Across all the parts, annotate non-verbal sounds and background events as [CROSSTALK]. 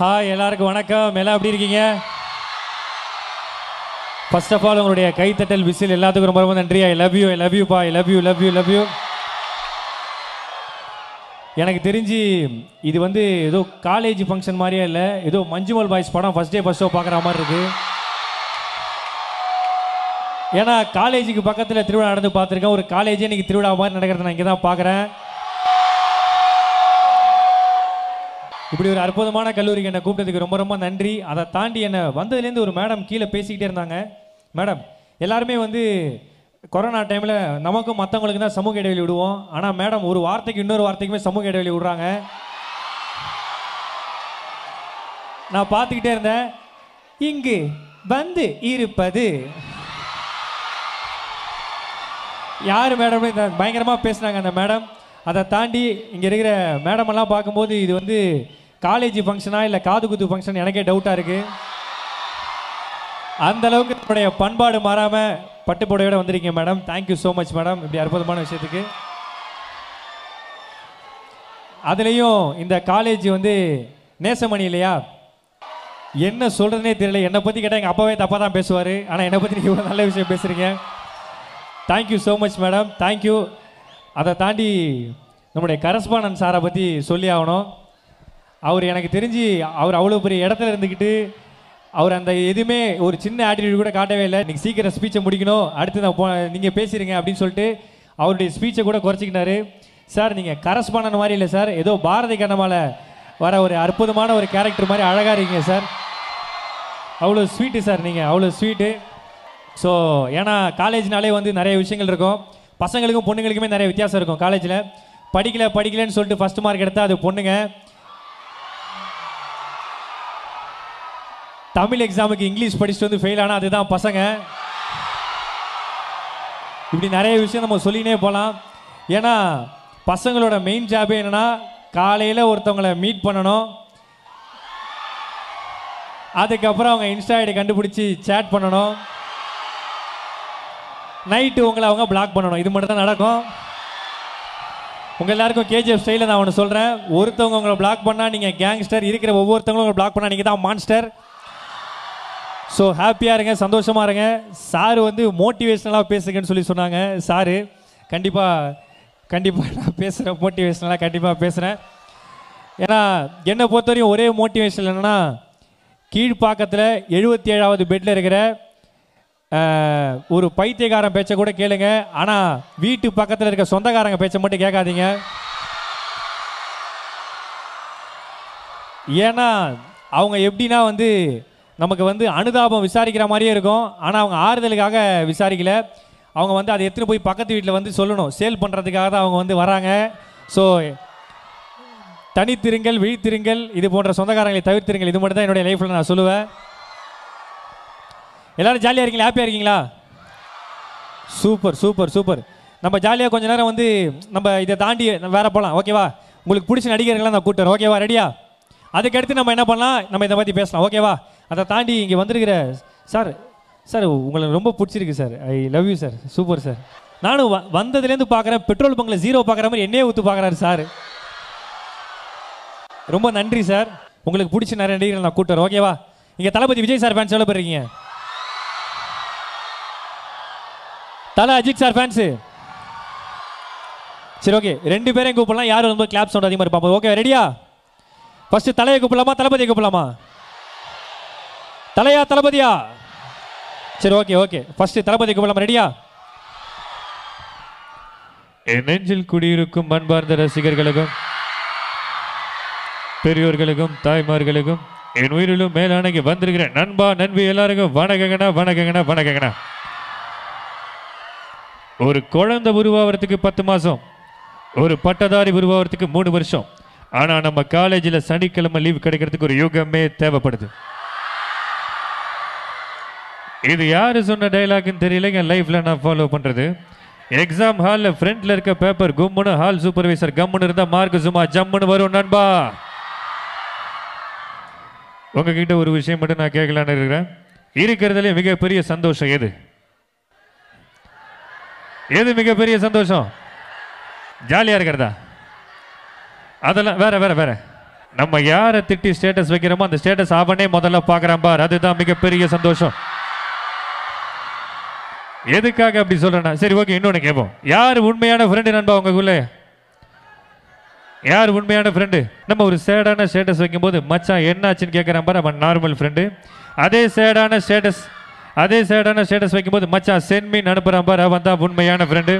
Hi எல்லாருக்கும் வணக்கம். எல்லாம் எப்படி இருக்கீங்க? ஃபர்ஸ்ட் ஆஃப் ஆல் உங்களுடைய கைத்தட்டல் விசில் எல்லாத்துக்கும் ரொம்ப ரொம்ப நன்றி. I love you I love you பா I love you love you love you எனக்கு தெரிஞ்சு இது வந்து ஏதோ காலேஜ் ஃபங்க்ஷன் மாதிரியே இல்லை. ஏதோ மஞ்சுமல் பாய்ஸ் படம் ஃபர்ஸ்ட் டே ஃபஸ்ட் ஷோ பார்க்குற மாதிரி இருக்குது ஏன்னா காலேஜுக்கு பக்கத்தில் திருவிழா நடந்து பார்த்துருக்கேன். ஒரு காலேஜே இன்றைக்கி திருவிழா மாதிரி நடக்கிறத நான் இங்கே தான் பார்க்குறேன். இப்படி ஒரு அற்புதமான கல்லூரிக்கு என்னை கூப்பிட்டதுக்கு ரொம்ப ரொம்ப நன்றி. அதை தாண்டி என்னை வந்ததுலேருந்து ஒரு மேடம் கீழே பேசிக்கிட்டே இருந்தாங்க. மேடம் எல்லாருமே வந்து கொரோனா டைமில் நமக்கும் மற்றவங்களுக்கு தான் சமூக இடைவெளி விடுவோம். ஆனால் மேடம் ஒரு வார்த்தைக்கு இன்னொரு வார்த்தைக்குமே சமூக இடைவெளி விடுறாங்க. நான் பார்த்துக்கிட்டே இருந்தேன். இங்கு வந்து இருப்பது. யார் மேடம்? பயங்கரமாக பேசுனாங்க அந்த மேடம். அதை தாண்டி இங்கே இருக்கிற மேடமெல்லாம் பார்க்கும்போது இது வந்து காலேஜ் ஃபங்க்ஷனா இல்லை காது குத்து ஃபங்க்ஷன் எனக்கே டவுட்டாக இருக்குது அந்த அளவுக்கு நம்முடைய பண்பாடு மாறாமல் பட்டுப்புடையோட வந்திருக்கீங்க madam thank you so much madam இப்படி அற்புதமான விஷயத்துக்கு. அதுலேயும் இந்த காலேஜ் வந்து நேசமணி இல்லையா? என்ன சொல்கிறதுனே தெரியல. என்னை பற்றி கேட்டால் எங்கள் அப்பாவே தப்பாக தான் பேசுவார். ஆனால் என்னை பற்றி நீங்கள் இவ்வளோ நல்ல விஷயம் பேசுகிறீங்க thank you so much madam thank you அதை தாண்டி நம்முடைய கரஸ்பாண்டன் சாரை பற்றி சொல்லி ஆகணும். அவர் எனக்கு தெரிஞ்சு அவர் அவ்வளோ பெரிய இடத்துல இருந்துக்கிட்டு அவர் அந்த எதுவுமே ஒரு சின்ன ஆட்டிடியூட் கூட காட்டவே இல்லை. நீங்கள் சீக்கிரம் ஸ்பீச்சை முடிக்கணும். அடுத்து நான் போ நீங்கள் பேசிடுங்க அப்படின்னு சொல்லிட்டு அவருடைய ஸ்பீச்சை கூட குறைச்சிக்கினாரு சார் நீங்கள் கரஸ்பாண்டன் மாதிரி இல்லை சார். ஏதோ பாரதி கண்ணமால வர ஒரு அற்புதமான ஒரு கேரக்டர் மாதிரி அழகாக இருக்கீங்க சார். அவ்வளோ ஸ்வீட்டு சார் நீங்கள் அவ்வளோ ஸ்வீட்டு ஸோ ஏன்னா காலேஜ்னாலே வந்து நிறைய விஷயங்கள் இருக்கும். பசங்களுக்கும் பொண்ணுங்களுக்குமே நிறைய வித்தியாசம் இருக்கும் காலேஜில் படிக்கல படிக்கலன்னு சொல்லிட்டு ஃபஸ்ட் மார்க் எடுத்தால் அது பொண்ணுங்க. தமிழ் எக்ஸாமுக்கு இங்கிலீஷ் படிச்சுட்டு வந்து ஃபெயில் ஆனால் அதுதான் பசங்க. இப்படி நிறைய விஷயம் நம்ம சொல்லினே போகலாம் ஏன்னா பசங்களோட மெயின் ஜாபே என்னன்னா காலையில் ஒருத்தவங்களை மீட் பண்ணணும். அதுக்கப்புறம் அவங்க இன்ஸ்டா ஐடி கண்டுபிடிச்சி சேட் பண்ணணும். நைட்டு உங்களை அவங்க பிளாக் பண்ணணும். இது மட்டும் தான் நடக்கும். உங்கள் எல்லாருக்கும் கேஜிஎஃப் ஸ்டைலில் நான் ஒன்று சொல்கிறேன் ஒருத்தவங்க உங்களை பிளாக் பண்ணால் நீங்கள் கேங்ஸ்டர் இருக்கிற ஒவ்வொருத்தவங்களும் உங்களை பிளாக் பண்ணால் நீங்கள் தான் மான்ஸ்டர் ஸோ ஹாப்பியாக இருங்க சந்தோஷமாக இருங்க. சார் வந்து மோட்டிவேஷ்னலாக பேசுங்கன்னு சொல்லி சொன்னாங்க. சாரு கண்டிப்பாக கண்டிப்பாக நான் பேசுகிறேன் மோட்டிவேஷ்னலாக கண்டிப்பாக பேசுகிறேன் ஏன்னா என்னை பொறுத்தவரையும் ஒரே மோட்டிவேஷன் என்னென்னா கீழ்ப்பாக்கத்தில் எழுபத்தி ஏழாவது பெட்டில் இருக்கிற ஒரு பைத்தியக்காரன் பேச்சை கூட கேளுங்க. ஆனால் வீட்டு பக்கத்தில் இருக்க சொந்தக்காரங்க பேச்சை மட்டும் கேட்காதீங்க. ஏன்னா அவங்க எப்படின்னா வந்து நமக்கு வந்து அனுதாபம் விசாரிக்கிற மாதிரியே இருக்கும். ஆனால் அவங்க ஆறுதலுக்காக விசாரிக்கல. அவங்க வந்து அதை எடுத்துகிட்டு போய் பக்கத்து வீட்டில் வந்து சொல்லணும். சேல் பண்ணுறதுக்காக தான் அவங்க வந்து வராங்க. ஸோ தனித்திருங்கள் விழித்திருங்கள் இது போன்ற சொந்தக்காரங்களை தவிர்த்திருங்கள். இது மட்டும் தான் என்னுடைய லைஃப்பில் நான் சொல்லுவேன். எல்லோரும் ஜாலியாக இருக்கீங்களா? ஹாப்பியாக இருக்கீங்களா? சூப்பர் சூப்பர் சூப்பர் நம்ம ஜாலியாக கொஞ்ச நேரம் வந்து நம்ம இதை தாண்டி வேற போகலாம் ஓகேவா உங்களுக்கு பிடிச்ச நடிகர்கள்லாம் நான் கூட்டுறேன் ஓகேவா ரெடியா அதுக்கடுத்து நம்ம என்ன பண்ணலாம்? நம்ம இதை பற்றி பேசலாம். ஓகேவா அதை தாண்டி இங்கே வந்திருக்கிற சார் சார் உங்களை ரொம்ப பிடிச்சிருக்கு sir. I love you sir super sir நானும் வ- வந்ததுலேருந்து பார்க்குறேன் பெட்ரோல் பங்கில் ஜீரோ பார்க்குற மாதிரி என்னையே ஊற்று பார்க்குறாரு சார். ரொம்ப நன்றி சார் உங்களுக்கு பிடிச்ச நிறைய நடிகர்கள் நான் கூட்டுறேன் ஓகேவா இங்கே தளபதி விஜய் சார் ஃபேன்ஸ் எவ்வளோ பேர் இருக்கீங்க? தல அஜித் சார் ஃபேன்ஸு சரி ஓகே ரெண்டு பேரையும் கூப்பிடலாம். யாரும் ரொம்ப கிளாப் சவுண்ட் அதிகமாக இருப்பாங்க ஓகே ரெடியா ஃபஸ்ட்டு தலையை கூப்பிடலாமா தளபதியை கூப்பிடலாமா? தலையா தளபதியா? சரி ஓகே ஓகே ஃபர்ஸ்ட் தளபதி கூப்பிடலாமா ரெடியா என் நெஞ்சில் குடியிருக்கும் அன்பார்ந்த ரசிகர்களுக்கும் பெரியோர்களுக்கும் தாய்மார்களுக்கும் என் உயிரிலும் மேலானக்கு வந்திருக்கிற நண்பா நண்பி எல்லாருக்கும் வணக்கங்கண்ணா வணக்கங்கண்ணா வணக்கங்கண்ணா. ஒரு குழந்தை உருவாகிறதுக்கு பத்து மாதம் ஒரு பட்டதாரி உருவாகிறதுக்கு மூணு வருஷம். ஆனா நம்ம காலேஜில் சனிக்கிழமை லீவ் கிடைக்கிறதுக்கு ஒரு யுகமே தேவைப்படுது. இது யார் சொன்ன டைலாக்னு தெரியல என் லைஃப்பில் நான் ஃபாலோ பண்ணுறது எக்ஸாம் ஹாலில் ஃப்ரண்ட்டில் இருக்க பேப்பர் கும்முன்னு ஹால் சூப்பர்வைசர் கம்முன்னு இருந்தால் மார்க் சும்மா ஜம்முன்னு வரும் நண்பா. உங்ககிட்ட ஒரு விஷயம் மட்டும் நான் கேட்கலான்னு இருக்கிறேன். இருக்கிறதுலே மிகப்பெரிய சந்தோஷம் எது? எது மிகப்பெரிய சந்தோஷம்? ஜாலியாக இருக்கிறதா? அதெல்லாம் வேற வேற வேற. நம்ம யாரை திட்டி ஸ்டேட்டஸ் வைக்கிறோமோ அந்த ஸ்டேட்டஸ் அவனே முதல்ல பார்க்குறான் பார். அதுதான் மிகப்பெரிய சந்தோஷம். எதுக்காக அப்படி சொல்றேன்னா சரி ஓகே இன்னொன்று கேட்போம் யார் உண்மையான ஃப்ரெண்டு நண்பா உங்களுக்குள்ளே? யார் உண்மையான ஃப்ரெண்டு நம்ம ஒரு சேடான ஸ்டேட்டஸ் வைக்கும்போது மச்சான் என்னாச்சுன்னு கேட்குறான் பாரு அவன் நார்மல் ஃப்ரெண்டு அதே சேடான ஸ்டேட்டஸ் அதே சேடான ஸ்டேட்டஸ் வைக்கும்போது மச்சான் சென்மீன் அனுப்புகிறான் பாரு அவன் தான் உண்மையான ஃப்ரெண்டு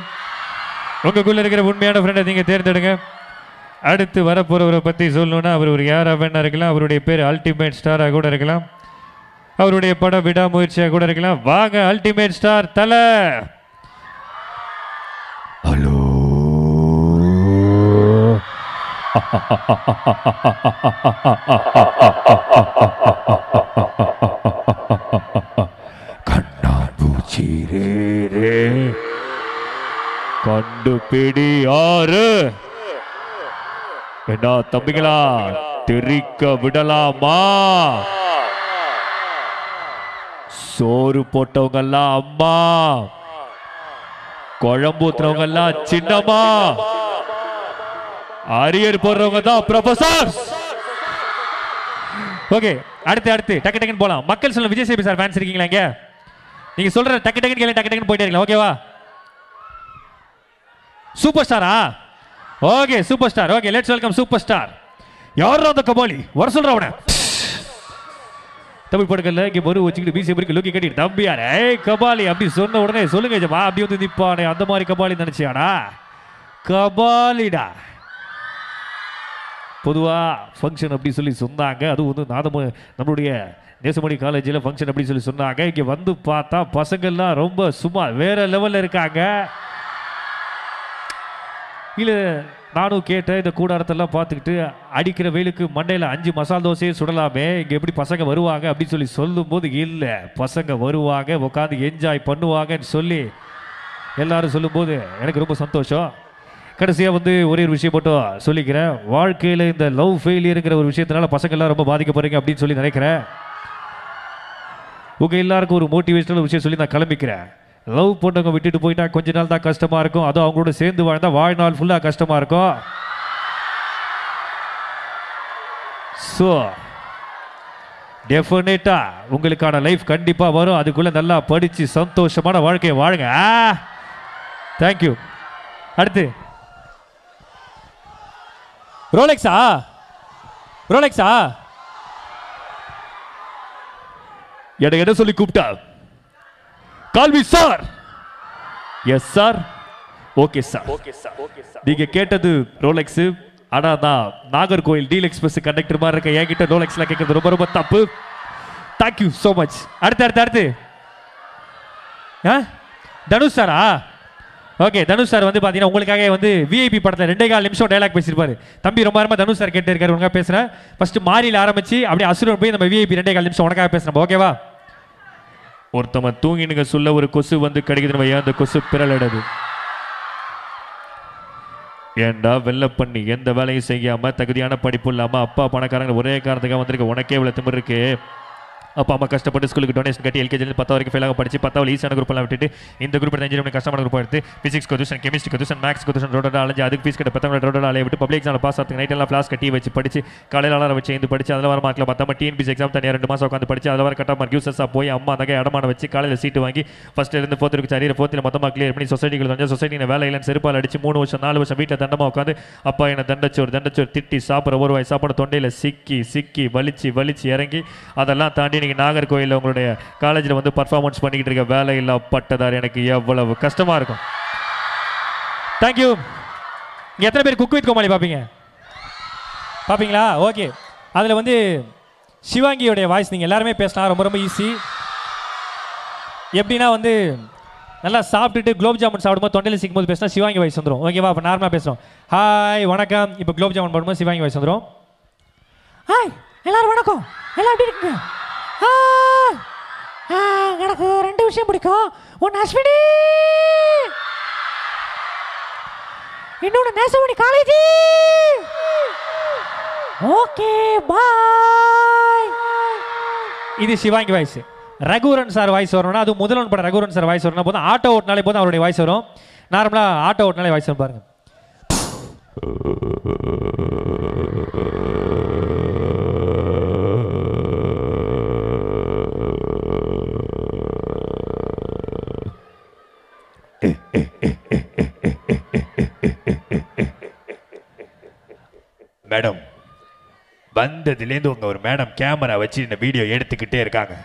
உங்களுக்குள்ளே இருக்கிற உண்மையான ஃப்ரெண்டை நீங்கள் தேர்ந்தெடுங்க. அடுத்து வரப்போகிறவரை பற்றி சொல்லணுன்னா அவர் ஒரு யாராக வேணா இருக்கலாம் அவருடைய பேர் அல்டிமேட் ஸ்டாராக கூட இருக்கலாம். அவருடைய படம் விடாமுயற்சியாக கூட இருக்கலாம். வாங்க அல்டிமேட் ஸ்டார் தலை. ஹலோ. கண்ணாம்பூச்சி ரே ரே. கண்டுபிடி ஆறு. என்ன தம்பிங்களா தெரிக்க விடலாமா? சோறு போட்டவங்க எல்லாம் அம்மா குழம்பு ஊத்துறவங்க எல்லாம் சின்னம்மா அரியர் போடுறவங்க தான் ப்ரொஃபசர் ஓகே அடுத்து அடுத்து டக்கு டக்குன்னு போலாம். மக்கள் சொல்ல விஜய் சேபி சார் ஃபேன்ஸ் இருக்கீங்களா இங்கே? நீங்க சொல்ற டக்கு டக்குன்னு கேளு டக்கு டக்குன்னு போயிட்டே இருக்கலாம். ஓகேவா super ஸ்டாரா okay super star okay let's welcome super star யார் அந்த கபாலி? வர சொல்ற அவனை. தமிழ் படங்கள்ல இங்க மறு வச்சுக்கிட்டு பிசி பிரிக்க லோக்கி கட்டி தம்பியார் ஏய் கபாலி அப்படி சொன்ன உடனே சொல்லுங்க ஜமா அப்படி வந்து நிப்பானே அந்த மாதிரி கபாலி நினைச்சியாடா கபாலிடா. பொதுவா ஃபங்க்ஷன் அப்படி சொல்லி சொன்னாங்க. அதுவும் வந்து நாதம நம்மளுடைய நேசமணி காலேஜில் ஃபங்க்ஷன் அப்படி சொல்லி சொன்னாங்க. இங்கே வந்து பார்த்தா பசங்கள்லாம் ரொம்ப சும்மா வேற லெவலில் இருக்காங்க. இல்லை நானும் கேட்டேன் இந்த கூடாரத்தெல்லாம் பார்த்துக்கிட்டு அடிக்கிற வெயிலுக்கு மண்டையில் அஞ்சு மசால் தோசையை சுடலாமே இங்கே எப்படி பசங்க வருவாங்க அப்படின்னு சொல்லி சொல்லும்போது இல்லை பசங்க வருவாங்க உட்காந்து என்ஜாய் பண்ணுவாங்கன்னு சொல்லி எல்லாரும் சொல்லும்போது எனக்கு ரொம்ப சந்தோஷம். கடைசியாக வந்து ஒரே ஒரு விஷயம் மட்டும் சொல்லிக்கிறேன். வாழ்க்கையில் இந்த லவ் ஃபெயிலியருங்கிற ஒரு விஷயத்தினால பசங்கள்லாம் ரொம்ப பாதிக்கப்படுறீங்க அப்படின்னு சொல்லி நினைக்கிறேன். உங்கள் எல்லாருக்கும் ஒரு மோட்டிவேஷனல் விஷயம் சொல்லி நான் கிளம்பிக்கிறேன். லவ் பொண்ணுங்க விட்டுட்டு போயிட்டா கொஞ்ச நாள் தான் கஷ்டமாக இருக்கும். அதுவும் அவங்களோட சேர்ந்து வாழ்ந்தா வாழ்நாள் ஃபுல்லாக கஷ்டமாக இருக்கும். ஸோ டெஃபினட்டாக உங்களுக்கான லைஃப் கண்டிப்பாக வரும். அதுக்குள்ளே நல்லா படித்து சந்தோஷமான வாழ்க்கையை வாழுங்க. தேங்க்யூ அடுத்து. ரோலெக்ஸா ரோலெக்ஸா எனக்கு என்ன சொல்லி கூப்பிட்டா? கால்வி sir! Yes sir okay sir okay sir okay sir நீங்க கேட்டது ரோலெக்ஸ் ஆனா நான் நாகர்கோயில் டீல் எக்ஸ்பிரஸ் கண்டக்டர் மாதிரி இருக்க என்கிட்ட ரோலெக்ஸ்ல கேட்கறது ரொம்ப ரொம்ப தப்பு. தேங்க்யூ ஸோ மச் அடுத்து அடுத்து அடுத்து. ஆ? தனுஷ் சாரா? ஓகே தனுஷ் சார் வந்து பார்த்தீங்கன்னா உங்களுக்காக வந்து விஐபி படத்தில் ரெண்டே கால் நிமிஷம் டைலாக் பேசியிருப்பாரு. தம்பி ரொம்ப நேரமாக தனுஷ் சார் கேட்டு இருக்காரு உனக்காக பேசுகிறேன் ஃபஸ்ட்டு மாரியில் ஆரம்பிச்சு அப்படியே அசுரன் போய் நம்ம விஐபி ரெண்டே கால் நிமிஷம் உனக்காக பேசுகிறோம் ஓகேவா ஒருத்தவன் தூங்கினுங்க சொல்ல ஒரு கொசு வந்து கிடைக்குதுன்னு வையா அந்த கொசு பிறலடது. ஏண்டா வெள்ள பண்ணி எந்த வேலையும் செய்யாம தகுதியான படிப்பு இல்லாம அப்பா பணக்காரங்க ஒரே காரணத்துக்காக வந்திருக்க உனக்கே இவ்வளவு திமிரு இருக்கே. அப்பா அம்மா கஷ்டப்பட்டு ஸ்கூலுக்கு டொனேஷன் கட்டி எல்கேஜி பத்தாவது வரைக்கும் ஃபெயிலாக படிச்சு பத்தாவது ஈஸியான குரூப் விட்டுட்டு இந்த குரூப் தஞ்சு இன்ஜினியரிங் கஷ்டமான குரூப் எடுத்து பிசிக்ஸ் கொதுஷன் கெமிஸ்ட்ரி கொதுஷன் மேக்ஸ் கொதுஷன் ரோடோட அலைஞ்சு அதுக்கு ஃபீஸ் கட்ட பத்தவங்க ரோட அலைய விட்டு பப்ளிக் எக்ஸாம் பாஸ் ஆகிறதுக்கு நைட் எல்லாம் கிளாஸ் கட்டி வச்சு படிச்சு காலையில் அலாரம் வச்சு இருந்து படிச்சு அதில் வர மார்க்கில் பத்தாம டிஎன்பிசி எக்ஸாம் தனியாக ரெண்டு மாதம் உட்காந்து படிச்சு அதில் வர கட்டா மார்க் யூசஸாக போய் அம்மா அந்த இடமான வச்சு காலையில் சீட்டு வாங்கி ஃபர்ஸ்ட் ஃபோர்த்துக்கு ஃபோர்த் இருக்கு சரி ஃபோர்த்தில் மொத்தமாக கிளியர் பண்ணி சொசைட்டிகள் வந்து சொசைட்டியில் வேலை இல்லைன்னு செருப்பால் அடிச்சு மூணு வருஷம் நாலு வருஷம் வீட்டில் தண்டமாக உட்காந்து அப்பா என்ன தண்டச்சோர் தண்டச்சோர் திட்டி சாப்பிட்ற ஒரு வாய் சாப்பாடு தொண்டையில் சிக்கி சிக்கி வலிச்சு வலிச்சு இறங்கி அதெல்லாம் தாண்டி நீங்கள் நாகர்கோயிலில் உங்களுடைய காலேஜில் வந்து பர்ஃபார்மன்ஸ் பண்ணிக்கிட்டு இருக்க வேலை இல்லா பட்டதார் எனக்கு எவ்வளவு கஷ்டமாக இருக்கும். தேங்க்யூ இங்கே எத்தனை பேர் குக் வித் கோமாளி பார்ப்பீங்க பார்ப்பீங்களா ஓகே அதில் வந்து சிவாங்கியோடைய வாய்ஸ் நீங்கள் எல்லாருமே பேசலாம் ரொம்ப ரொம்ப ஈஸி எப்படின்னா வந்து நல்லா சாப்பிட்டுட்டு குலோப் ஜாமுன் சாப்பிடும்போது தொண்டையில் சிக்கும் போது பேசினா சிவாங்கி வாய்ஸ் வந்துடும் ஓகேவா அப்போ நார்மலாக பேசுகிறோம் ஹாய் வணக்கம். இப்போ குலோப் ஜாமுன் போடும்போது சிவாங்கி வாய்ஸ் வந்துடும் ஹாய் எல்லாரும் வணக்கம். எல்லாம் எப்படி இருக்குங்க? எனக்கு ரெண்டு விஷயம் பிடிக்கும். ஒன்று அஸ்வினி. இன்னொன்று நேசமணி காலேஜ். Okay bye. இது Sivangi voice Raghuvaran sir voice வரணும்னா அது முதல்வன் படம் ரகுவரன் சார் வாய்ஸ் வரணும் போதும். ஆட்டோ ஓட்டினாலே போதும் அவருடைய வாய்ஸ் வரும். நார்மலாக ஆட்டோ ஓட்டினாலே வாய்ஸ் வரும் பாருங்க. மேடம் [LAUGHS] வந்ததுலேருந்து உங்கள் ஒரு மேடம் கேமரா வச்சு இந்த வீடியோ எடுத்துக்கிட்டே இருக்காங்க.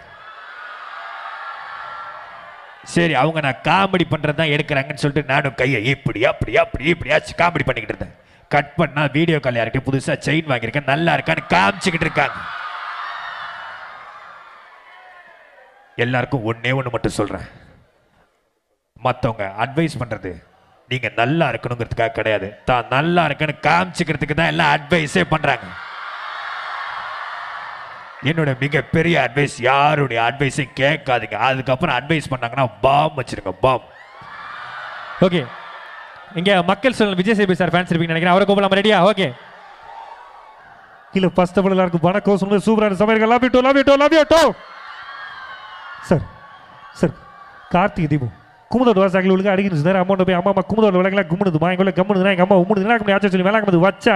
சரி அவங்க நான் காமெடி பண்ணுறது தான் எடுக்கிறாங்கன்னு சொல்லிட்டு நானும் கையை இப்படி அப்படி அப்படி இப்படியாச்சும் காமெடி பண்ணிக்கிட்டு இருந்தேன். கட் பண்ணால் வீடியோ கால் யார்கிட்ட புதுசாக செயின் வாங்கியிருக்கேன் நல்லா இருக்கான்னு காமிச்சிக்கிட்டு இருக்காங்க. எல்லாருக்கும் ஒன்றே ஒன்று மட்டும் சொல்கிறேன் மற்றவங்க அட்வைஸ் பண்ணுறது நீங்கள் நல்லா இருக்கணுங்கிறதுக்காக கிடையாது. தான் நல்லா இருக்குன்னு காமிச்சிக்கிறதுக்கு தான் எல்லாம் அட்வைஸே பண்ணுறாங்க என்னோட மிகப்பெரிய அட்வைஸ் யாருடைய அட்வைஸும் கேட்காதீங்க. அதுக்கப்புறம் அட்வைஸ் பண்ணாங்கன்னா பாம் வச்சிருங்க பாம் ஓகே இங்கே மக்கள் சொல் விஜய் சேபி சார் ஃபேன்ஸ் இருப்பீங்க நினைக்கிறேன். அவரை கூப்பிடலாம் ரெடியா ஓகே இல்லை ஃபர்ஸ்ட் ஆஃப் ஆல் எல்லாருக்கும் வணக்கம் சொல்லுங்க சூப்பரான சமையல் love you too love you love you sir sir Karthigai Deepam குமுதோட வாசாக்கில் உள்ள அடிக்கணும். சார் அம்மா போய் அம்மா அம்மா குமுதோட விளக்கெல்லாம் கும்பிடுதுமா எங்களை கம்முடுதுனா எங்கள் அம்மா உம்முடுதுனா அப்படி ஆச்சா சொல்லி வேலை வச்சா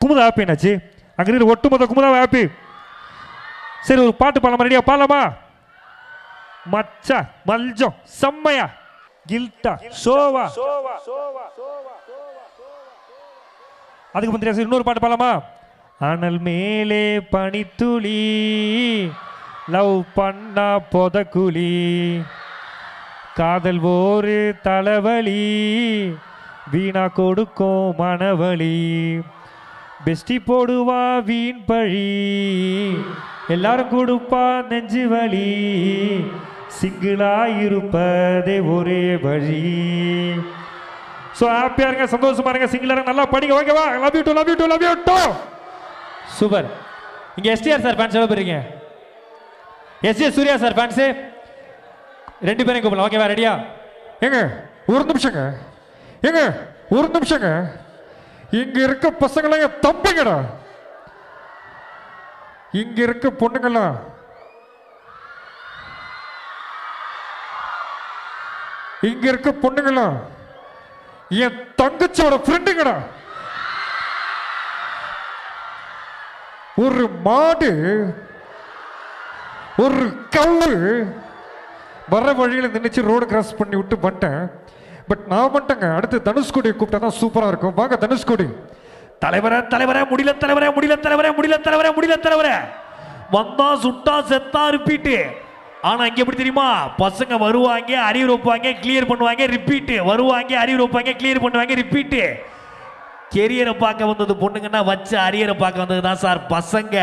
குமுதா ஹாப்பி என்னாச்சு? அங்கே இருக்கிற ஒட்டுமொத்த குமுதா ஹாப்பி சரி ஒரு பாட்டு பாடலாமா. ரெடியா பாடலாமா? மச்சா மல்ஜம் செம்மையா? கில்டா சோவா? அதுக்கு முந்தைய சரி, இன்னொரு பாட்டு பாடலாமா? அனல் மேலே பனித்துளி லவ் பண்ணா பொதக்குழி காதல் ஒரு தலைவலி வீணா கொடுக்கும் மனவழி பெஸ்டி போடுவா வீண் பழி. எல்லாரும் கொடுப்பா நெஞ்சு வலி. சிங்கிளா இருப்பதே ஒரே வழி. ஸோ ஹாப்பியா இருங்க சந்தோஷமா இருங்க சிங்கிளா இருங்க நல்லா படிங்க ஓகேவா love you too love you too love you too super இங்க எஸ்டிஆர் சார் ஃபேன்ஸ் எவ்வளோ போயிருக்கீங்க எஸ்டிஆர் சூர்யா சார் ஃபேன்ஸு ரெண்டு பேரையும் கூப்பிடலாம் ஓகேவா ரெடியா ஏங்க ஒரு நிமிஷங்க. ஏங்க ஒரு நிமிஷங்க. இங்க இருக்க பசங்களாம் என் தம்பிங்கடா. இங்க இருக்க பொண்ணுங்களா இங்க இருக்க பொண்ணுங்களா என் தங்கச்சியோட ஃப்ரெண்டுங்கடா ஒரு மாடு ஒரு கல்லு வர வழியில் நினைச்சு ரோடு கிராஸ் பண்ணி விட்டு பண்ணிட்டேன் பட் நான் மட்டுங்க அடுத்து தனுஷ்கோடி கூப்பிட்டா தான் சூப்பராக இருக்கும். வாங்க தனுஷ்கோடி. தலைவரே தலைவரே முடியல தலைவரே முடியல தலைவரே முடியல தலைவரே முடியல தலைவரே. வந்தா சுட்டா செத்தா ரிப்பீட்டு ஆனா இங்க எப்படி தெரியுமா? பசங்க வருவாங்க அறிவு வைப்பாங்க கிளியர் பண்ணுவாங்க ரிப்பீட்டு வருவாங்க அறிவு வைப்பாங்க கிளியர் பண்ணுவாங்க ரிப்பீட்டு கெரியரை பார்க்க வந்தது பொண்ணுங்கன்னா வச்ச அரியரை பார்க்க வந்தது தான் சார் பசங்க.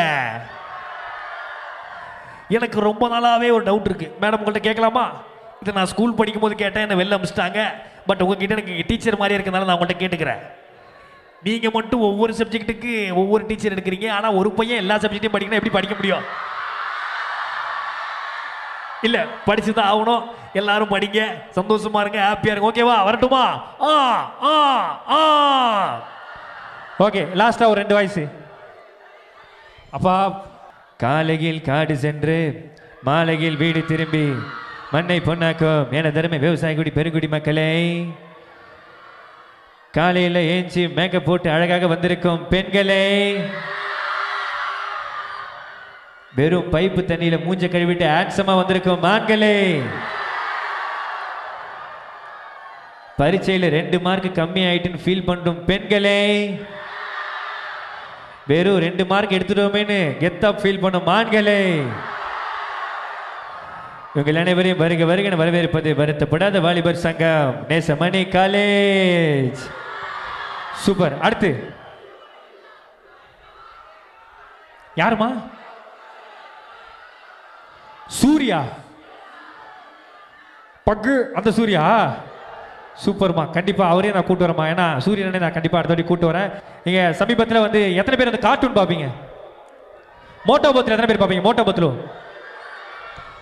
எனக்கு ரொம்ப நாளாவே ஒரு டவுட் இருக்கு. மேடம் உங்கள்கிட்ட கேட்கலாமா? இதை நான் ஸ்கூல் படிக்கும் போது கேட்டேன் என்ன வெளில அமிச்சிட்டாங்க. பட் உங்ககிட்ட எனக்கு டீச்சர் மாதிரி இருக்கனால நான் உங்கள்கிட்ட கேட்டுக்கிறேன். நீங்கள் மட்டும் ஒவ்வொரு சப்ஜெக்ட்டுக்கு ஒவ்வொரு டீச்சர் எடுக்கிறீங்க. ஆனால் ஒரு பையன் எல்லா சப்ஜெக்ட்டையும் படிக்கணும் எப்படி படிக்க முடியும்? இல்லை படிச்சு தான் ஆகணும். எல்லாரும் படிங்க. சந்தோஷமா இருங்க. ஹாப்பியா இருங்க. ஓகேவா வரட்டுமா? ஆ ஆ ஆ. ஓகே லாஸ்டா ஒரு ரெண்டு வயசு அப்பா காலையில் காடு சென்று மாலையில் வீடு திரும்பி மண்ணை பொன்னாக்கும். என தருமை விவசாய குடி பெருங்குடி மக்களே. காலையில் ஏஞ்சி மேக்கப் போட்டு அழகாக வந்திருக்கும் பெண்களே. வெறும் பைப்பு தண்ணியில் மூஞ்ச கழுவிட்டு ஆன்சமா வந்திருக்கும் ஆண்களே. பரீட்சையில் ரெண்டு மார்க் கம்மி ஆயிட்டுன்னு ஃபீல் பண்ணும் பெண்களே. வெறும் ரெண்டு மார்க் எடுத்துட்டோமேன்னு கெத்தா ஃபீல் பண்ணும் ஆண்களே. உங்கள் அனைவரையும் வருக வருக வரவேற்பது வருத்தப்படாத வாலிபர் சங்கம். Nesamani college super. அடுத்து. யாருமா சூர்யா. பக்கு அந்த சூர்யா. சூப்பர்மா. கண்டிப்பா அவரே நான் கூட்டு வரமா ஏன்னா சூரியனே நான் கண்டிப்பா அடுத்த வாட்டி கூட்டு வரேன். நீங்க சமீபத்தில் வந்து எத்தனை பேர் வந்து கார்ட்டூன் பார்ப்பீங்க? மோட்டோ பத்தில் எத்தனை பேர் பார்ப்பீங்க? மோட்டோ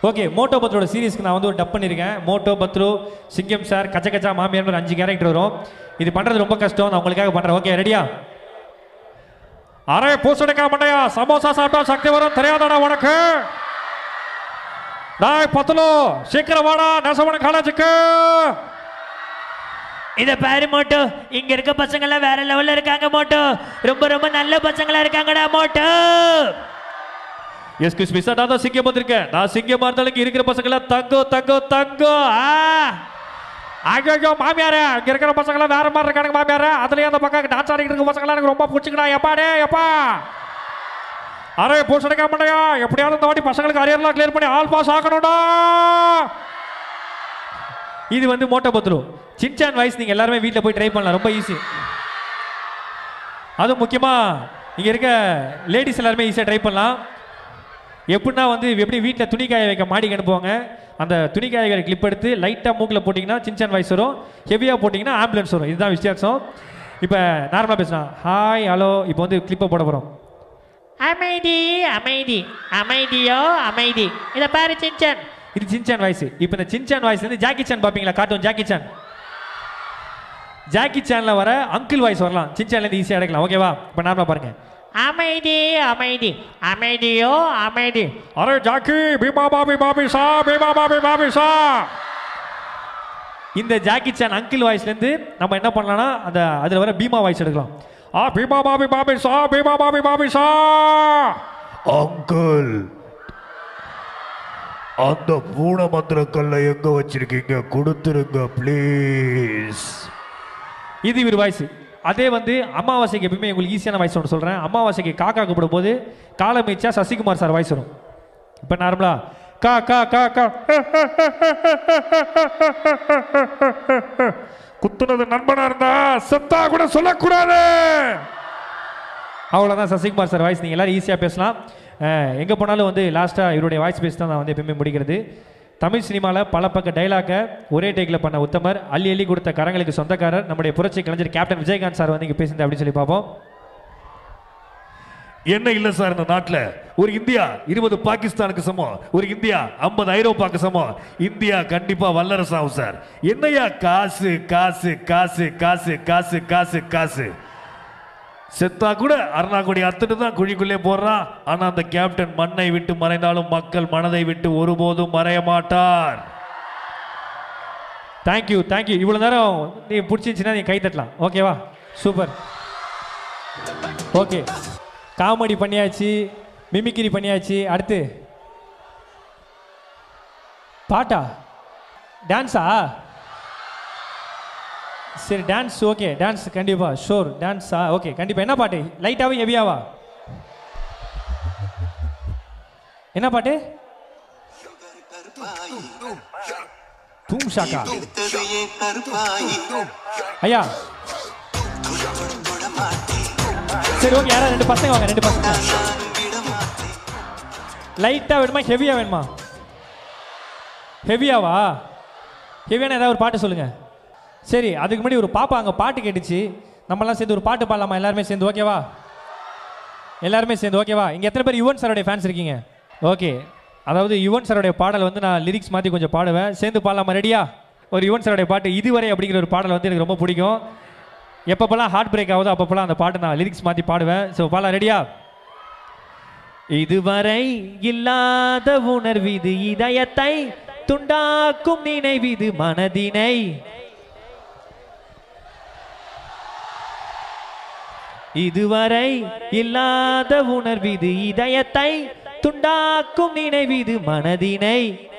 ஓகே மோட்டோ பத்ரோட சீரீஸ்க்கு நான் வந்து ஒரு டப் பண்ணியிருக்கேன் மோட்டோ பத்ரு சிங்கம் சார் கச்ச கச்சா மாமியார்னு ஒரு அஞ்சு கேரக்டர் வரும். இது பண்ணுறது ரொம்ப கஷ்டம். நான் உங்களுக்காக பண்ணுறேன் ஓகே ரெடியா அரே பூசணிக்கா மண்டையா சமோசா சாப்பிட்டா சக்தி வரும். தெரியாதாடா உனக்கு. டாய் பத்தலோ சீக்கிரம் வாடா. நெசவன காலேஜுக்கு இத பாரு மோட்டு இங்க இருக்க பசங்க எல்லாம் வேற லெவல்ல இருக்காங்க மோட்டு ரொம்ப ரொம்ப நல்ல பசங்களா இருக்காங்கடா மோட்டு எஸ்கியூஸ் மிஸ் நான் தான் சிங்கம் வந்திருக்கேன். நான் சிங்கமா இருந்தாலும் இருக்கிற பசங்களாம் தங்கோ தங்கோ தங்கோ. ஆ! ஐயோ மாமியாரே இங்க இருக்கிற பசங்களை வேற மாதிரி இருக்கானுங்க மாமியாரே. அதுலயே அந்த பக்கம் டான்ஸ் ஆடிக்கிட்டு இருக்க பசங்களாம் எனக்கு ரொம்ப பிடிச்சிக்கடா. எப்பாடே எப்பா? அரே பூசணிக்கா மாட்டேயா எப்படியாவது இந்த வாட்டி பசங்களுக்கு அரியர்லாம் கிளியர் பண்ணி ஆல் பாஸ் ஆக்கணும்டா இது வந்து மோட்டை பத்திரம் சின்சான் வாய்ஸ் நீங்க எல்லாருமே வீட்டில் போய் ட்ரை பண்ணலாம். ரொம்ப ஈஸி அதுவும் முக்கியமாக இங்கே இருக்க லேடிஸ் எல்லாருமே ஈஸியாக ட்ரை பண்ணலாம். எப்படின்னா வந்து எப்படி வீட்டில் துணி காய வைக்க மாடிக்கு அனுப்புவாங்க? அந்த துணி காய வைக்கிற கிளிப் எடுத்து லைட்டாக மூக்கில் போட்டிங்கன்னா சின்சான் வாய்ஸ் வரும். ஹெவியாக போட்டிங்கன்னா ஆம்புலன்ஸ் வரும். இதுதான் வித்தியாசம். இப்போ நார்மலாக பேசலாம். ஹாய் ஹலோ இப்போ வந்து கிளிப்பை போட போகிறோம் அமைதி அமைதி. அமைதியோ அமைதி. இத பாரு சின்சன் இது சின்சான் வாய்ஸ் இப்போ இந்த சின்சான் வாய்ஸ் வந்து ஜாக்கி சான் பார்ப்பீங்களா? கார்ட்டூன் ஜாக்கி சான் ஜாக்கி சான்ல வர அங்கிள் வாய்ஸ் வரலாம். சின்சான்லேருந்து ஈஸியாக எடுக்கலாம். ஓகேவா இப்போ நார்மலாக பாருங்க. அமைதி அமைதி. அமைதியோ அமைதி. அரே ஜாக்கி பீமா பாபி பாபி சா பீமா பாபி பாபி சா. இந்த ஜாக்கி சான் அங்கிள் வாய்ஸ்லேருந்து நம்ம என்ன பண்ணலாம்னா அந்த அதில் வர பீமா வாய்ஸ் எடுக்கலாம். ஆ பீமா பாபி பாபி சா பீமா பாபி பாபி சா. அங்கிள் அந்த பூனை மந்திரக்கல்ல எங்க வச்சிருக்கீங்க? கொடுத்துருங்க ப்ளீஸ் இது இவர் வாய்ஸ். அதே வந்து அமாவாசைக்கு எப்பவுமே உங்களுக்கு ஈஸியான வாய்ஸ் ஒன்று சொல்கிறேன் அமாவாசைக்கு காக்கா கூப்பிடும் போது காலமிச்சா சசிகுமார் சார் வாய்ஸ் வரும் இப்போ நார்மலா கா கா கா கா குத்துனது நண்பனா இருந்தா செத்தா கூட சொல்லக்கூடாது அவ்வளோதான் சசிகுமார் சார் வாய்ஸ் நீங்கள் எல்லாரும் ஈஸியாக பேசலாம் எங்கே போனாலும் வந்து லாஸ்ட்டாக இவருடைய வாய்ஸ் பேசி தான் நான் வந்து எப்பயுமே முடிக்கிறது தமிழ் சினிமாவில் பல பக்க டைலாக்கை ஒரே டேக்கில் பண்ண உத்தமர் அள்ளி அள்ளி கொடுத்த கரங்களுக்கு சொந்தக்காரர். நம்முடைய புரட்சி கலைஞர் கேப்டன் விஜயகாந்த் சார் வந்து இங்கே பேசுனது அப்படின்னு சொல்லி பார்ப்போம். என்ன இல்லை சார் இந்த நாட்டில்? ஒரு இந்தியா இருபது பாகிஸ்தானுக்கு சமம். ஒரு இந்தியா ஐம்பது ஐரோப்பாக்கு சமம். இந்தியா கண்டிப்பா வல்லரசு ஆகும் சார். என்னையா காசு காசு காசு காசு காசு காசு காசு? செத்தா கூட அருணாக்குடி அத்துட்டு தான் குழிக்குள்ளே போடுறான் ஆனா அந்த கேப்டன் மண்ணை விட்டு மறைந்தாலும் மக்கள் மனதை விட்டு ஒருபோதும் மறைய மாட்டார். தேங்க்யூ தேங்க்யூ இவ்வளோ நேரம் நீ பிடிச்சிருந்துச்சின்னா நீ கை தட்டலாம். ஓகேவா சூப்பர் ஓகே காமெடி பண்ணியாச்சு மிமிக்கிரி பண்ணியாச்சு. அடுத்து. பாட்டா? டான்ஸா சரி டான்ஸ் ஓகே டான்ஸ் கண்டிப்பாக ஷோர் டான்ஸா ஓகே கண்டிப்பாக என்ன பாட்டு? லைட்டாகவும் ஹெவியாவா என்ன பாட்டு? தூம் ஷாக்கா ஐயா. சரி ஓகே யாரா ரெண்டு பசங்க வாங்க ரெண்டு பசங்க. லைட்டாக வேணுமா ஹெவியாக வேணுமா? ஹெவியாவா ஹெவியான ஏதாவது ஒரு பாட்டு சொல்லுங்கள் சரி அதுக்கு முன்னாடி ஒரு பாப்பா அங்கே பாட்டு கேட்டுச்சு. நம்மலாம் சேர்ந்து ஒரு பாட்டு பாடலாமா? எல்லாருமே சேர்ந்து ஓகேவா எல்லாருமே சேர்ந்து ஓகேவா இங்கே எத்தனை பேர்? யுவன் சாரோடைய ஃபேன்ஸ் இருக்கீங்க. ஓகே அதாவது யுவன் சாரோடைய பாடல் வந்து நான் லிரிக்ஸ் மாற்றி கொஞ்சம் பாடுவேன். சேர்ந்து பாடலாமா? ரெடியா ஒரு யுவன் சாரோடைய பாட்டு இதுவரை அப்படிங்கிற ஒரு பாடல் வந்து எனக்கு ரொம்ப பிடிக்கும். எப்பப்பெல்லாம் ஹார்ட் பிரேக் ஆகுதோ அப்பப்பெல்லாம் அந்த பாட்டு நான் லிரிக்ஸ் மாற்றி பாடுவேன். ஸோ பாடலாம் ரெடியா இதுவரை இல்லாத உணர்விது இதயத்தை துண்டாக்கும் நினைவிது மனதினை. இதுவரை இல்லாத உணர்விது இதயத்தை துண்டாக்கும் நினைவிது மனதினை.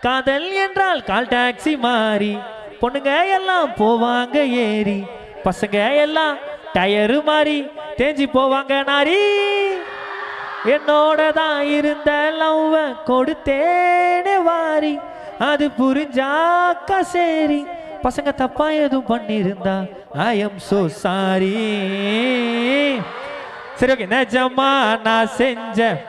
காதல் என்றால் கால் டாக்ஸி மாறி பொண்ணுங்க எல்லாம் போவாங்க ஏறி பசங்க எல்லாம் டயரு மாறி தேஞ்சி போவாங்க நாரி. என்னோட தான் இருந்த லவ்வ கொடுத்தேனே வாரி அது புரிஞ்சாக்கா சரி பசங்க தப்பா எதுவும் பண்ணியிருந்தா ஐ எம் சோ சாரி சரி ஓகே நிஜமா நான் செஞ்சேன்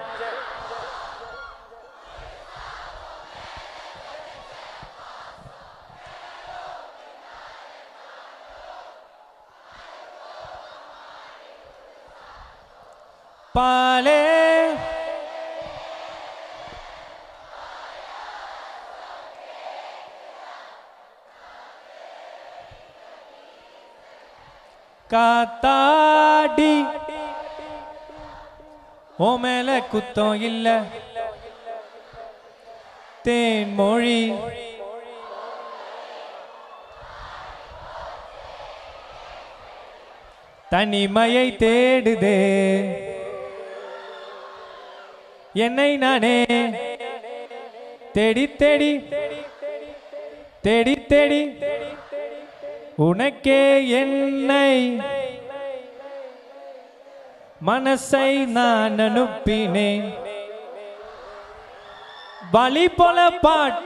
பாலே காத்தாடி. ஓ மேல குத்தம் இல்ல. தேன்மொழி தனிமையை தேடுதே. என்னை நானே. தேடி தேடி. தேடி தேடி. உனக்கே என்னை மனசை நான் அனுப்பினேன். பலி போல பாட்.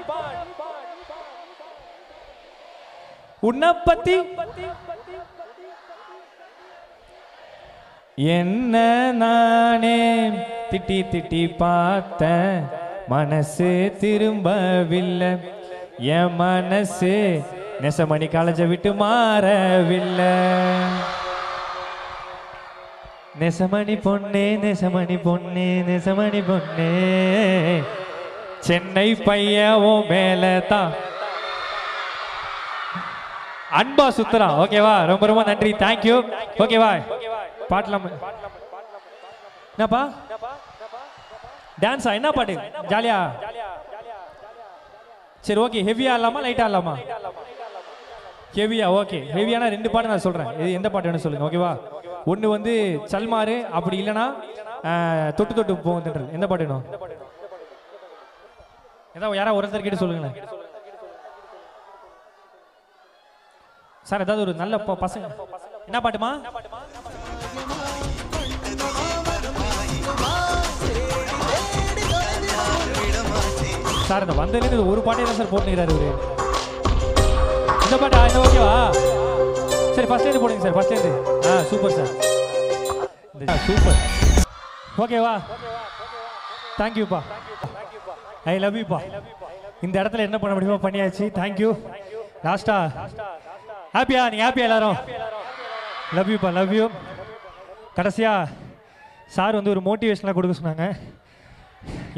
உன்னை பத்தி என்ன நானே திட்டி திட்டி பார்த்த மனசு திரும்பவில்லை. என் மனசு நெசமணி காலேஜை விட்டு மாறவில்லை. நெசமணி பொண்ணே நெசமணி பொண்ணே நெசமணி பொண்ணே. சென்னை பையன் மேல தான் அன்பா சுத்துறான். ஓகேவா ரொம்ப ரொம்ப நன்றி. தேங்க்யூ ஓகேவா பாட்டலாம் என்னப்பா? டான்ஸா என்ன பாட்டு? ஜாலியா? சரி ஓகே ஹெவியா இல்லாமா லைட்டா இல்லாமா ஹெவியா ஓகே ஹெவியான ரெண்டு பாட்டு நான் சொல்றேன். இது எந்த பாட்டு வேணும் சொல்லுங்க ஓகேவா ஒன்று வந்து சல்மாரு அப்படி இல்லைன்னா தொட்டு தொட்டு போகும் எந்த பாட்டு வேணும்? ஏதாவது யாராவது ஒருத்தர் கிட்ட சொல்லுங்களேன். சார் ஏதாவது ஒரு நல்ல ப- பசங்க. என்ன பாட்டுமா? சார் இந்த வந்ததுலேருந்து ஒரு பாட்டே தான் சார் போட்டுக்கிறாரு இவரு. இந்த பாட்டா இந்த ஓகேவா சரி ஃபர்ஸ்ட்லேருந்து போடுங்க சார் ஃபர்ஸ்ட்லேருந்து ஆ சூப்பர் சார் சூப்பர் ஓகேவா தேங்க்யூப்பா ஐ லவ் யூப்பா இந்த இடத்துல என்ன பண்ண முடியுமோ பண்ணியாச்சு. தேங்க்யூ லாஸ்டா ஹாப்பியா நீங்கள் ஹாப்பியா எல்லாரும்? லவ் யூப்பா லவ் யூ கடைசியா சார் வந்து ஒரு மோட்டிவேஷனாக கொடுக்க சொன்னாங்க.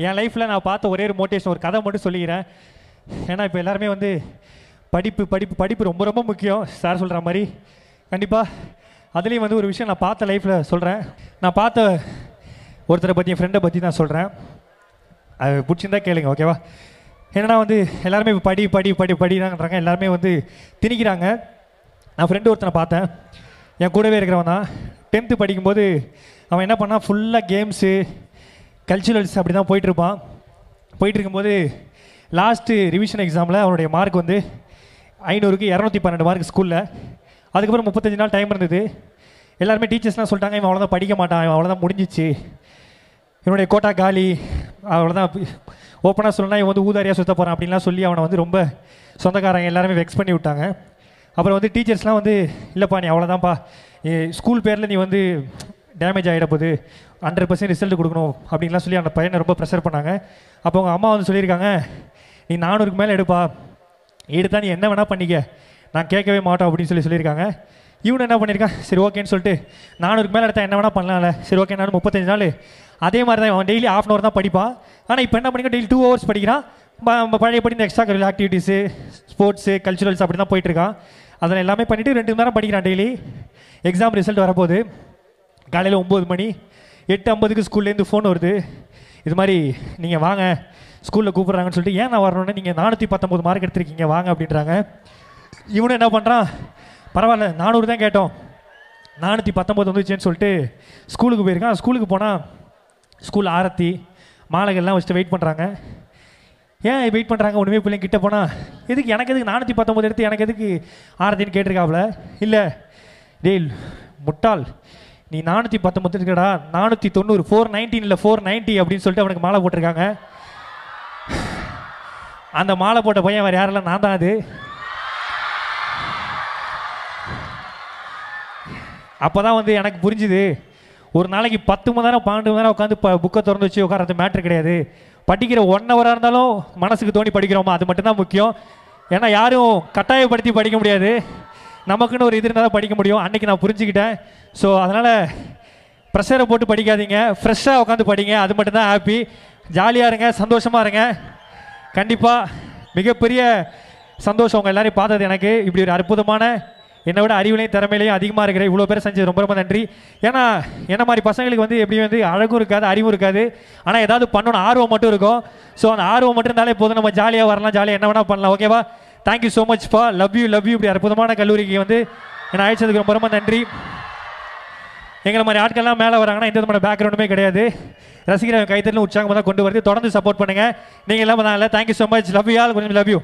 என் லைஃப்பில் நான் பார்த்த ஒரே ஒரு மோட்டிவேஷன் ஒரு கதை மட்டும் சொல்லிக்கிறேன். ஏன்னா இப்போ எல்லாருமே வந்து படிப்பு படிப்பு படிப்பு ரொம்ப ரொம்ப முக்கியம். சார் சொல்கிற மாதிரி. கண்டிப்பாக அதுலேயும் வந்து ஒரு விஷயம் நான் பார்த்த லைஃப்பில் சொல்கிறேன் நான் பார்த்த ஒருத்தரை பற்றி என் ஃப்ரெண்டை பற்றி நான் சொல்கிறேன் அது பிடிச்சிருந்தா கேளுங்க ஓகேவா என்னன்னா வந்து எல்லாருமே இப்போ படி படி படி படிதாங்கன்றாங்க எல்லாருமே வந்து திணிக்கிறாங்க. நான் ஃப்ரெண்டு ஒருத்தனை பார்த்தேன். என் கூடவே இருக்கிறவன் தான். டென்த்து படிக்கும்போது அவன் என்ன பண்ணான்? ஃபுல்லாக கேம்ஸு கல்ச்சுரல்ஸ் அப்படி தான் போயிட்டுருப்பான் போயிட்டு இருக்கும்போது லாஸ்ட்டு ரிவிஷன் எக்ஸாமில் அவனுடைய மார்க் வந்து ஐநூறுக்கு இரநூத்தி பன்னெண்டு மார்க் ஸ்கூலில் அதுக்கப்புறம் முப்பத்தஞ்சு நாள் டைம் இருந்தது. எல்லாருமே டீச்சர்ஸ்லாம் சொல்லிட்டாங்க இவன் அவ்வளோதான் படிக்க மாட்டான் இவன் அவ்வளோதான் முடிஞ்சிச்சு. இவனுடைய கோட்டா காலி அவ்வளோதான் ஓப்பனாக சொல்லணும்னா இவன் வந்து ஊதாரியாக சுத்த போகிறான் அப்படின்லாம் சொல்லி அவனை வந்து ரொம்ப சொந்தக்காரங்க எல்லாருமே வெக்ஸ் பண்ணி விட்டாங்க. அப்புறம் வந்து டீச்சர்ஸ்லாம் வந்து இல்லைப்பா நீ அவ்வளோதான்ப்பா ஸ்கூல் பேரில் நீ வந்து டேமேஜ் ஆகிட போகுது. ஹண்ட்ரட் பர்சன்ட் ரிசல்ட் கொடுக்கணும் அப்படின்லாம் சொல்லி அந்த பையனை ரொம்ப ப்ரெஷர் பண்ணாங்க. அப்போ அவங்க அம்மா வந்து சொல்லியிருக்காங்க நீ நானூறுக்கு மேலே எடுப்பா. எடுத்தா நீ என்ன வேணால் பண்ணிக்க. நான் கேட்கவே மாட்டோம் அப்படின்னு சொல்லி சொல்லியிருக்காங்க. இவனு என்ன பண்ணியிருக்கான்? சரி ஓகேன்னு சொல்லிட்டு நானூறுக்கு மேலே எடுத்தா என்ன வேணால் பண்ணலாம்ல. சரி ஓகே நானும் முப்பத்தஞ்சு நாள். அதே மாதிரி தான் அவன் டெய்லி ஆஃப் அன் அவர் தான் படிப்பான். ஆனால் இப்போ என்ன பண்ணிக்க டெய்லி டூ ஹவர்ஸ் படிக்கிறான். ப- ப- பழையபடி இந்த extra curricular activities sports culturals அப்படி தான் போயிட்டுருக்கான். அதில் எல்லாமே பண்ணிவிட்டு ரெண்டு மணி நேரம் படிக்கிறான் டெய்லி எக்ஸாம் ரிசல்ட் வரப்போகுது. காலையில் ஒம்பது மணி எட்டு ஐம்பதுக்கு ஸ்கூல்லேருந்து ஃபோன் வருது. இது மாதிரி நீங்கள் வாங்க ஸ்கூலில் கூப்பிட்றாங்கன்னு சொல்லிட்டு ஏன் நான் வரணும்னு? நீங்கள் நானூற்றி பத்தொம்பது மார்க் எடுத்திருக்கீங்க வாங்க அப்படின்றாங்க. இவனும் என்ன பண்ணுறான் பரவாயில்ல நானூறு தான் கேட்டோம். நானூற்றி பத்தொம்பது வந்துச்சுன்னு சொல்லிட்டு ஸ்கூலுக்கு போயிருக்கான். ஸ்கூலுக்கு போனால் ஸ்கூல் ஆரத்தி மாலைகள்லாம் வச்சுட்டு வெயிட் பண்ணுறாங்க ஏன் வெயிட் பண்ணுறாங்க ஒன்றுமே பிள்ளைங்க கிட்ட போனால் எதுக்கு எனக்கு எதுக்கு நானூற்றி பத்தொம்பது எடுத்து எனக்கு எதுக்கு ஆரத்தின்னு கேட்டிருக்காப்புல இல்லை. டேய் முட்டாள். நீ நானூற்றி பத்தொம்பது இருக்கடா நானூற்றி தொண்ணூறு ஃபோர் நைன்டீன் இல்லை ஃபோர் நைன்ட்டி அப்படின்னு சொல்லிட்டு அவனுக்கு மாலை போட்டிருக்காங்க. அந்த மாலை போட்ட பையன் வேறு யாரெல்லாம்? நான் தான் அது. அப்போ தான் வந்து எனக்கு புரிஞ்சுது. ஒரு நாளைக்கு பத்து மணி நேரம் பன்னெண்டு மணி நேரம் உட்காந்து இப்போ புக்கை திறந்து வச்சு உட்காரது மேட்ரு கிடையாது. படிக்கிற ஒன் ஹவராக இருந்தாலும் மனசுக்கு தோணி படிக்கிறோமா? அது மட்டும்தான் முக்கியம். ஏன்னா யாரும் கட்டாயப்படுத்தி படிக்க முடியாது. நமக்குன்னு ஒரு இது இருந்தால் தான் படிக்க முடியும். அன்னைக்கு நான் புரிஞ்சுக்கிட்டேன். ஸோ அதனால் ப்ரெஷரை போட்டு படிக்காதீங்க. ஃப்ரெஷ்ஷாக உட்காந்து படிங்க. அது மட்டும்தான் ஹாப்பி ஜாலியாக இருங்க. சந்தோஷமாக இருங்க. கண்டிப்பாக மிகப்பெரிய சந்தோஷம் உங்கள் எல்லாரையும் பார்த்தது எனக்கு. இப்படி ஒரு அற்புதமான என்னை விட அறிவுலையும் திறமையிலையும் அதிகமாக இருக்கிற இவ்வளோ பேர் செஞ்சது ரொம்ப ரொம்ப நன்றி. ஏன்னா என்ன மாதிரி பசங்களுக்கு வந்து எப்படி வந்து அழகும் இருக்காது அறிவும் இருக்காது. ஆனால் ஏதாவது பண்ணணும் ஆர்வம் மட்டும் இருக்கும். ஸோ அந்த ஆர்வம் மட்டும் இருந்தாலே போதும். நம்ம ஜாலியாக வரலாம் ஜாலியாக என்ன வேணால் பண்ணலாம். ஓகேவா தேங்க்யூ ஸோ மச் பா லவ் யூ லவ் யூ இப்படி அற்புதமான கல்லூரிக்கு வந்து என்னை அழைச்சதுக்கு ரொம்ப ரொம்ப நன்றி. எங்களை மாதிரி ஆட்கள்லாம் மேலே வராங்கன்னா எந்த விதமான பேக்ரவுண்டுமே கிடையாது. ரசிகர் கைத்தறலும் உற்சாகமாக தான் கொண்டு வருது. தொடர்ந்து சப்போர்ட் பண்ணுங்கள் நீங்கள் எல்லாம் தான் thank you so much love you all கொஞ்சம் லவ் யூ